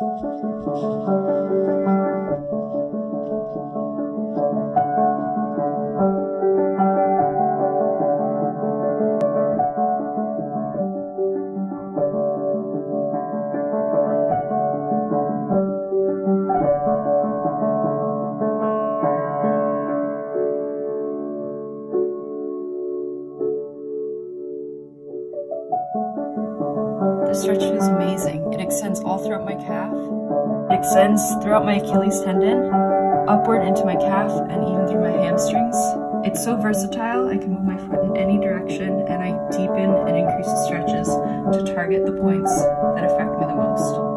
The stretch is amazing. It extends all throughout my calf. It extends throughout my Achilles tendon, upward into my calf, and even through my hamstrings. It's so versatile, I can move my foot in any direction, and I deepen and increase the stretches to target the points that affect me the most.